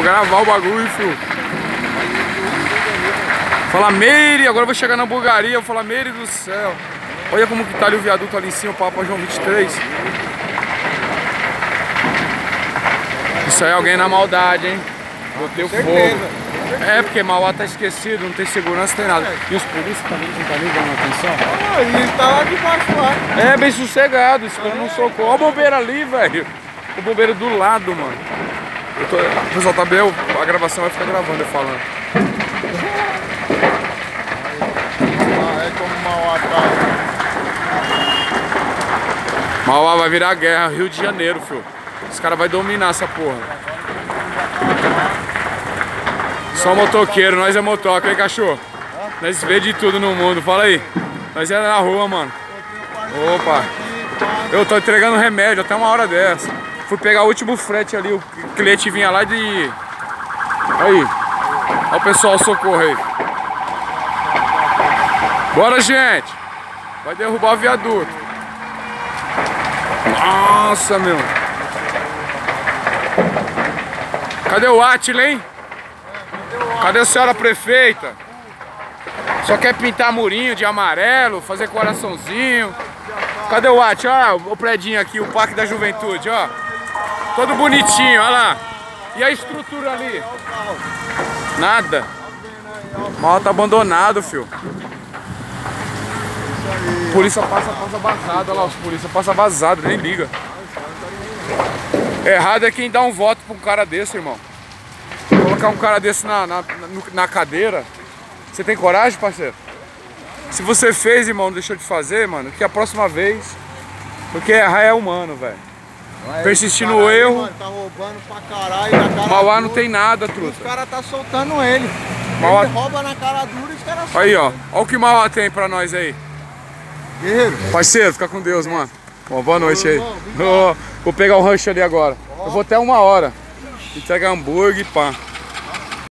Vou gravar o bagulho, filho. Fala Meire, agora eu vou chegar na Bulgaria, vou falar Meire do céu. Olha como que tá ali o viaduto ali em cima, o Papa João 23. Isso aí é alguém na maldade, hein? Botei o fogo. É, porque Mauá tá esquecido, não tem segurança, não tem nada. E os polícias também não estão ali dando atenção? Ah, ele tá lá debaixo lá. É, bem sossegado, esperando um socorro. Olha o bombeiro ali, velho. O bombeiro do lado, mano. Eu tô, o pessoal tá bem, a gravação vai ficar gravando eu falando. É como Mauá tá. Mauá vai virar guerra, Rio de Janeiro, filho. Os caras vão dominar essa porra. Só motoqueiro, nós é motoca, hein, cachorro? Nós vê de tudo no mundo, fala aí. Nós é na rua, mano. Opa. Eu tô entregando remédio até uma hora dessa. Fui pegar o último frete ali, o cliente vinha lá de... Aí. Olha o pessoal, socorro aí. Bora, gente. Vai derrubar o viaduto. Nossa, meu. Cadê o Atila, hein? Cadê a senhora prefeita? Só quer pintar murinho de amarelo, fazer coraçãozinho. Cadê o At? Olha o predinho aqui, o Parque da Juventude, ó. Todo bonitinho, olha lá. E a estrutura ali? Nada. Mal tá abandonado, filho. Polícia passa, passa vazado, olha lá, os polícia passa vazado, nem liga. Errado é quem dá um voto pra um cara desse, irmão colocar um cara desse na, na, na cadeira. Você tem coragem, parceiro? Se você fez, irmão, não deixou de fazer, mano, que a próxima vez. Porque errar é humano, velho. Persistir no erro. Mano, tá roubando pra caralho na cara Mauá não tem nada, truta. Os caras tá soltando ele. Mauá... Ele rouba na cara dura e os caras Aí, ó. Olha o que Mauá tem pra nós aí. Guerreiro. Parceiro, fica com Deus, mano. Bom, boa noite aí. vou pegar o rancho ali agora. Eu vou até uma hora. Entrega hambúrguer e pá.